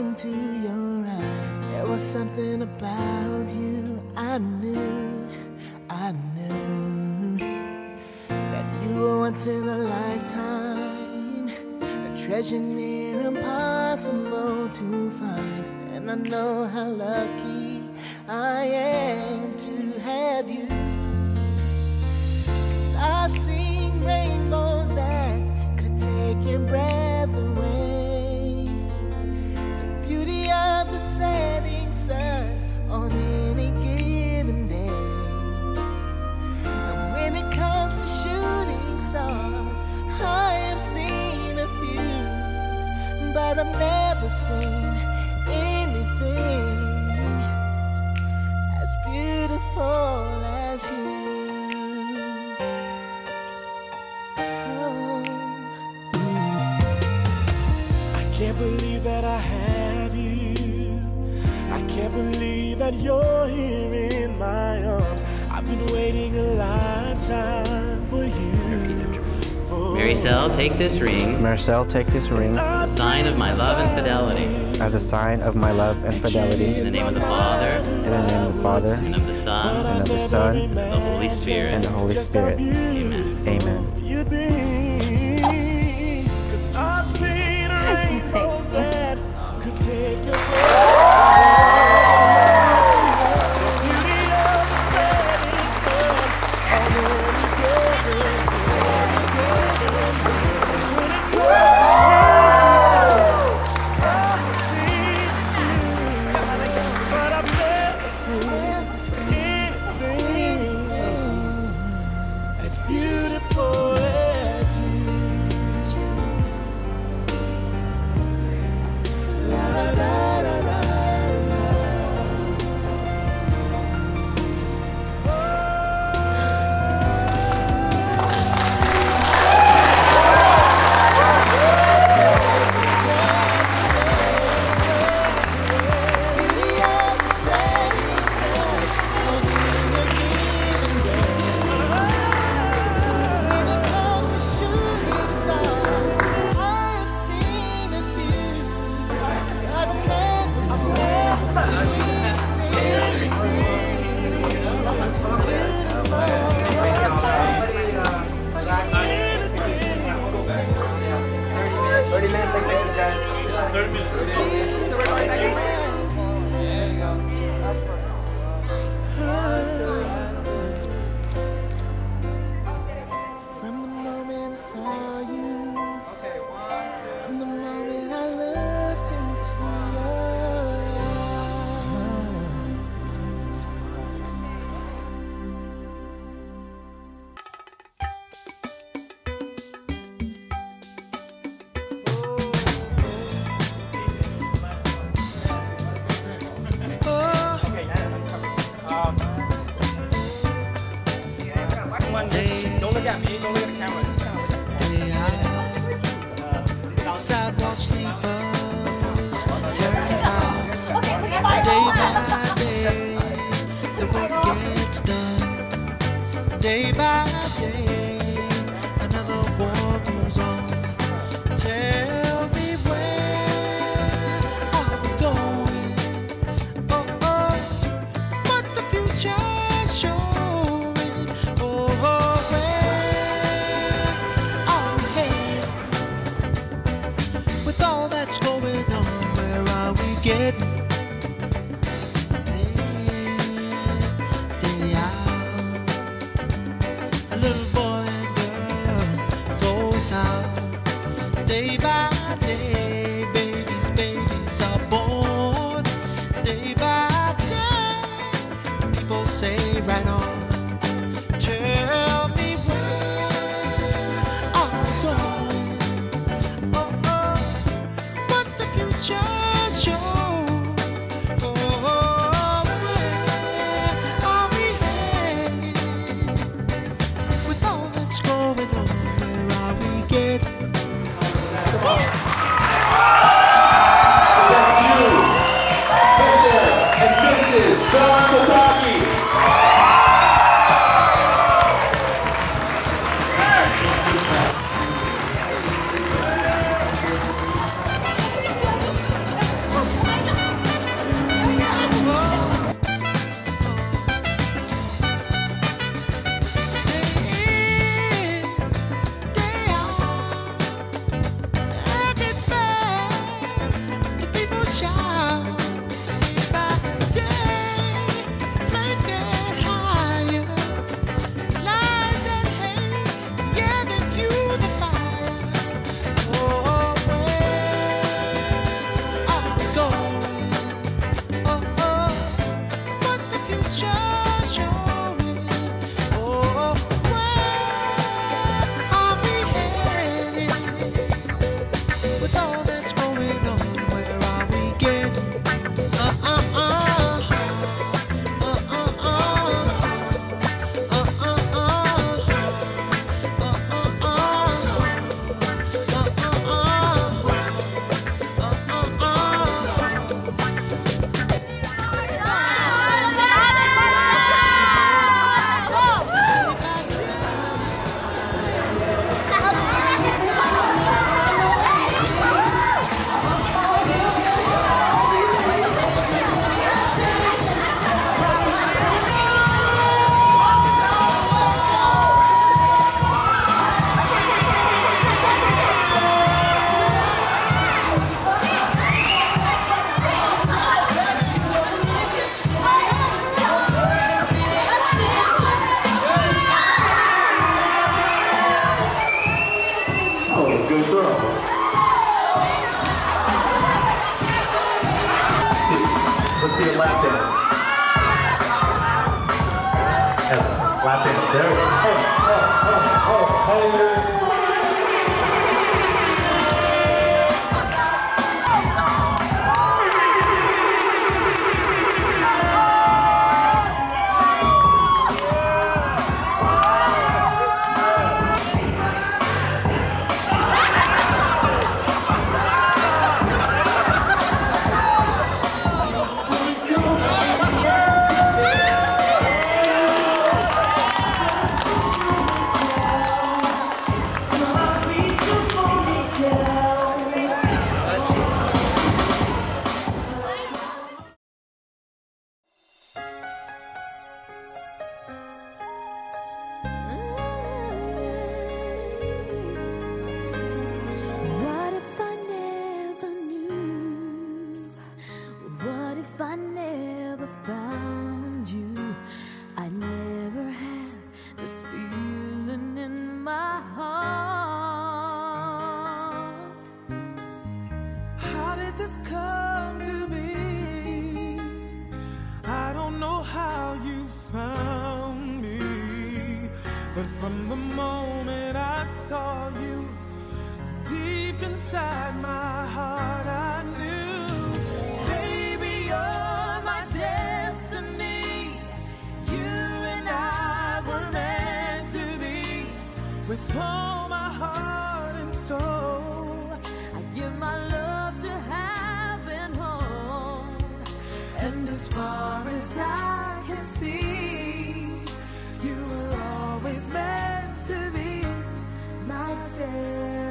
into your eyes, there was something about you I knew, I knew that you were once in a lifetime, a treasure near impossible to find. And I know how lucky I am to have you. 'Cause I've seen rainbows that could take your breath away. I've never seen anything as beautiful as you. Oh. I can't believe that I have you. I can't believe that you're here in my arms. I've been waiting a lifetime Marecel, take this ring, Marcel, take this ring a sign of my love and fidelity. as a sign of my love and fidelity. In the name of the Father, In the name of the Father, and of the Son, and of the Son, and of the Holy Spirit. and the Holy Spirit. Amen. Amen. You'd From Don't look at me. Don't look at the camera. Just kind of Sidewalk sleepers, day in, day out. A little boy and girl day by day. Babies, babies are born day by day. People say right on. is Donald as Latins do. Oh, oh, oh, oh, oh. come. And as far as I can see, you were always meant to be my dear.